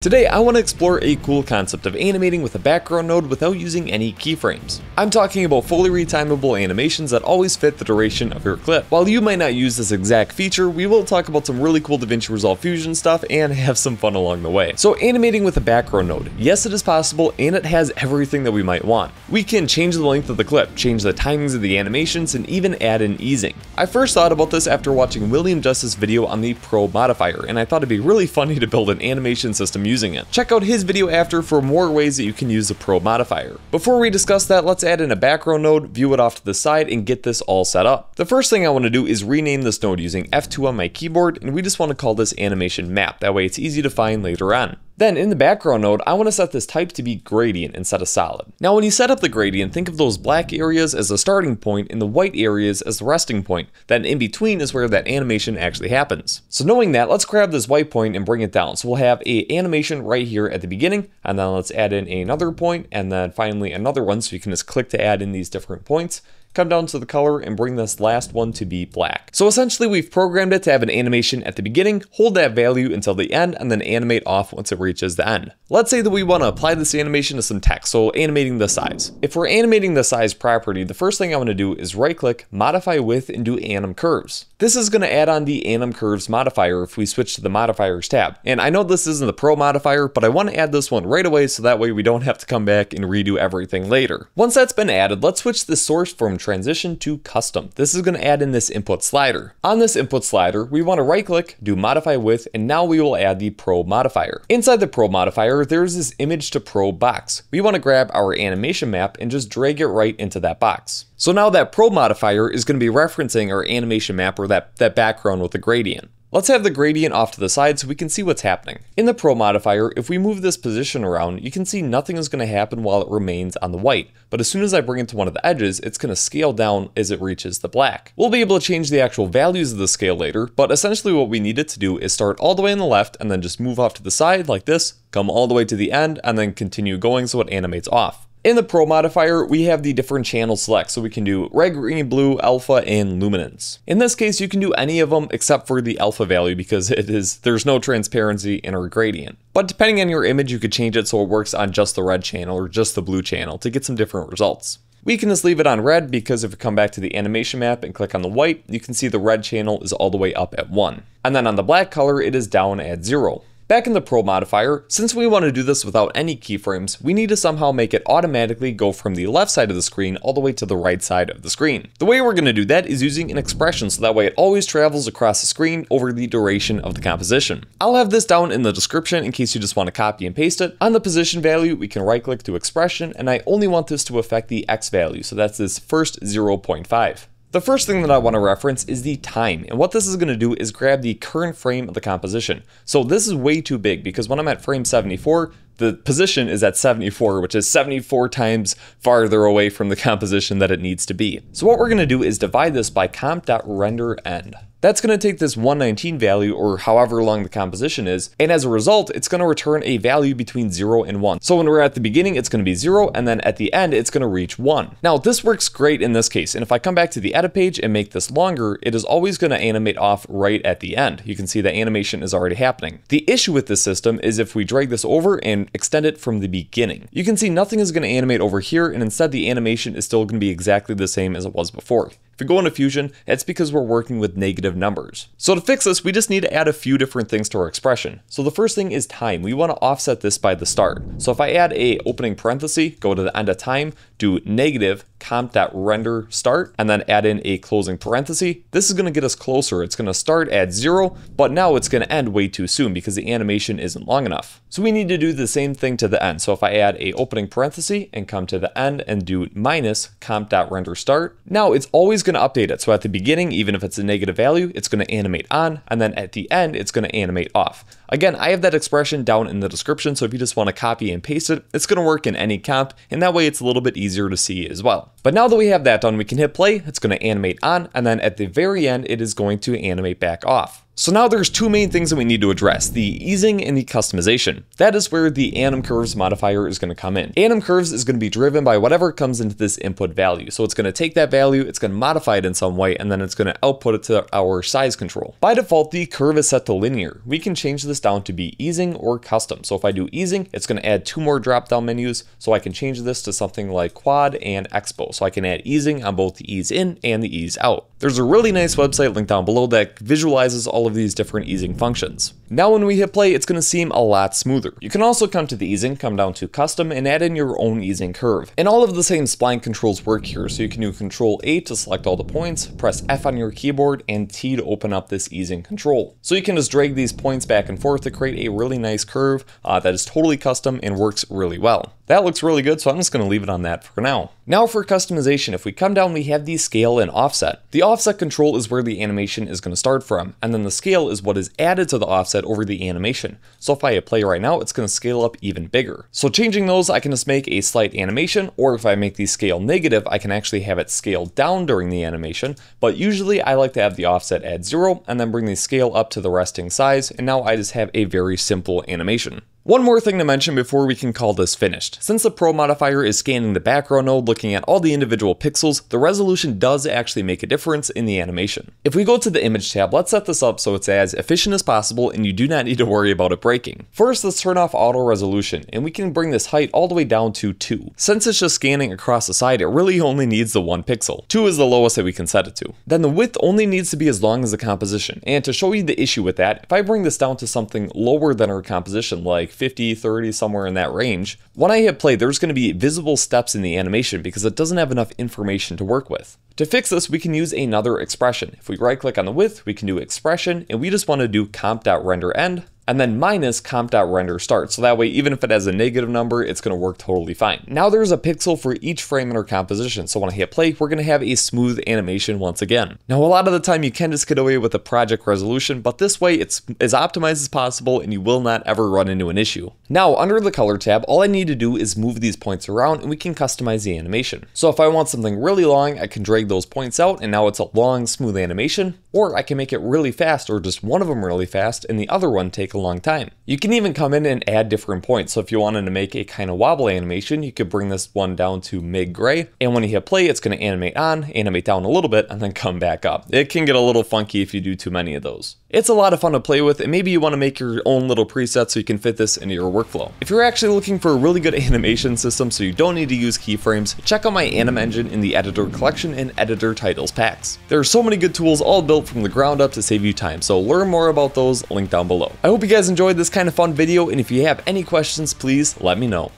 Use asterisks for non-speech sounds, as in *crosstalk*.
Today, I want to explore a cool concept of animating with a background node without using any keyframes. I'm talking about fully retimable animations that always fit the duration of your clip. While you might not use this exact feature, we will talk about some really cool DaVinci Resolve Fusion stuff and *laughs* have some fun along the way. So animating with a background node, yes it is possible and it has everything that we might want. We can change the length of the clip, change the timings of the animations, and even add in easing. I first thought about this after watching William Justice's video on the Probe modifier, and I thought it'd be really funny to build an animation system using it. Check out his video after for more ways that you can use the Probe modifier. Before we discuss that, let's add in a background node, view it off to the side, and get this all set up. The first thing I want to do is rename this node using F2 on my keyboard, and we just want to call this animation map, that way it's easy to find later on. Then in the background node, I want to set this type to be gradient instead of solid. Now when you set up the gradient, think of those black areas as the starting point and the white areas as the resting point. Then in between is where that animation actually happens. So knowing that, let's grab this white point and bring it down. So we'll have a animation right here at the beginning, and then let's add in another point, and then finally another one, so you can just click to add in these different points come down to the color and bring this last one to be black. So essentially we've programmed it to have an animation at the beginning, hold that value until the end, and then animate off once it reaches the end. Let's say that we want to apply this animation to some text, so animating the size. If we're animating the size property, the first thing I want to do is right click, modify with, and do anim curves. This is going to add on the anim curves modifier if we switch to the modifiers tab. And I know this isn't the probe modifier, but I want to add this one right away so that way we don't have to come back and redo everything later. Once that's been added, let's switch the source from transition to custom. This is going to add in this input slider. On this input slider, we want to right click, do modify with, and now we will add the probe modifier. Inside the probe modifier, there's this image to probe box. We want to grab our animation map and just drag it right into that box. So now that probe modifier is going to be referencing our animation map or that, that background with the gradient. Let's have the gradient off to the side so we can see what's happening. In the Probe modifier, if we move this position around, you can see nothing is going to happen while it remains on the white, but as soon as I bring it to one of the edges, it's going to scale down as it reaches the black. We'll be able to change the actual values of the scale later, but essentially what we need it to do is start all the way on the left and then just move off to the side like this, come all the way to the end, and then continue going so it animates off. In the Probe modifier, we have the different channel select, so we can do red, green, blue, alpha, and luminance. In this case, you can do any of them except for the alpha value because *laughs* it is there's no transparency in our gradient. But depending on your image, you could change it so it works on just the red channel or just the blue channel to get some different results. We can just leave it on red because if we come back to the animation map and click on the white, you can see the red channel is all the way up at 1. And then on the black color, it is down at 0. Back in the Probe modifier, since we want to do this without any keyframes, we need to somehow make it automatically go from the left side of the screen all the way to the right side of the screen. The way we're going to do that is using an expression so that way it always travels across the screen over the duration of the composition. I'll have this down in the description in case you just want to copy and paste it. On the position value, we can right click to expression and I only want this to affect the X value, so that's this first 0.5. The first thing that I want to reference is the time, and what this is going to do is grab the current frame of the composition. So this is way too big because when I'm at frame 74, the position is at 74, which is 74 times farther away from the composition that it needs to be. So what we're going to do is divide this by comp.renderEnd. That's going to take this 119 value or however long the composition is, and as a result, it's going to return a value between 0 and 1. So when we're at the beginning, it's going to be 0, and then at the end, it's going to reach 1. Now, this works great in this case, and if I come back to the edit page and make this longer, it is always going to animate off right at the end. You can see the animation is already happening. The issue with this system is if we drag this over and extend it from the beginning, you can see nothing is going to animate over here, and instead the animation is still going to be exactly the same as it was before. If we go into Fusion, it's because we're working with negative numbers. So to fix this, we just need to add a few different things to our expression. So the first thing is time. We want to offset this by the start. So if I add a opening parenthesis, go to the end of time, do negative comp.render start, and then add in a closing parenthesis, this is going to get us closer. It's going to start at zero, but now it's going to end way too soon because the animation isn't long enough. So we need to do the same thing to the end. So if I add a opening parenthesis and come to the end and do minus comp.render start, now it's always going to update it. So at the beginning, even if it's a negative value, it's going to animate on, and then at the end, it's going to animate off. Again, I have that expression down in the description, so if you just want to copy and paste it, it's going to work in any comp, and that way it's a little bit easier to see as well. But now that we have that done, we can hit play, it's going to animate on, and then at the very end, it is going to animate back off. So now there's two main things that we need to address, the easing and the customization. That is where the anim curves modifier is going to come in. Anim curves is going to be driven by whatever comes into this input value. So it's going to take that value, it's going to modify it in some way, and then it's going to output it to our size control. By default, the curve is set to linear. We can change this down to be easing or custom. So if I do easing, it's going to add two more drop down menus. So I can change this to something like quad and expo. So I can add easing on both the ease in and the ease out. There's a really nice website linked down below that visualizes all of these different easing functions. Now when we hit play, it's going to seem a lot smoother. You can also come to the easing, come down to custom, and add in your own easing curve. And all of the same spline controls work here, so you can do control A to select all the points, press F on your keyboard, and T to open up this easing control. So you can just drag these points back and forth to create a really nice curve uh, that is totally custom and works really well. That looks really good, so I'm just going to leave it on that for now. Now for customization, if we come down, we have the scale and offset. The offset control is where the animation is going to start from, and then the scale is what is added to the offset over the animation. So if I hit play right now, it's going to scale up even bigger. So changing those, I can just make a slight animation, or if I make the scale negative, I can actually have it scale down during the animation, but usually I like to have the offset at zero, and then bring the scale up to the resting size, and now I just have a very simple animation. One more thing to mention before we can call this finished. Since the Probe modifier is scanning the background node looking at all the individual pixels, the resolution does actually make a difference in the animation. If we go to the image tab, let's set this up so it's as efficient as possible and you do not need to worry about it breaking. First, let's turn off auto resolution and we can bring this height all the way down to 2. Since it's just scanning across the side, it really only needs the 1 pixel. 2 is the lowest that we can set it to. Then the width only needs to be as long as the composition. And to show you the issue with that, if I bring this down to something lower than our composition like 50, 30, somewhere in that range. When I hit play, there's going to be visible steps in the animation because it doesn't have enough information to work with. To fix this, we can use another expression. If we right click on the width, we can do expression, and we just want to do comp.renderEnd, and then minus comp.render start. So that way, even if it has a negative number, it's going to work totally fine. Now there's a pixel for each frame in our composition. So when I hit play, we're going to have a smooth animation once again. Now, a lot of the time you can just get away with the project resolution, but this way it's as optimized as possible and you will not ever run into an issue. Now, under the color tab, all I need to do is move these points around and we can customize the animation. So if I want something really long, I can drag those points out and now it's a long, smooth animation, or I can make it really fast or just one of them really fast and the other one take a long time. You can even come in and add different points. So if you wanted to make a kind of wobble animation, you could bring this one down to mid gray. And when you hit play, it's going to animate on, animate down a little bit, and then come back up. It can get a little funky if you do too many of those. It's a lot of fun to play with, and maybe you want to make your own little preset so you can fit this into your workflow. If you're actually looking for a really good *laughs* animation system so you don't need to use keyframes, check out my Anim Engine in the Editor Collection and Editor Titles packs. There are so many good tools all built from the ground up to save you time, so learn more about those linked down below. I hope you guys enjoyed this kind of fun video, and if you have any questions, please let me know.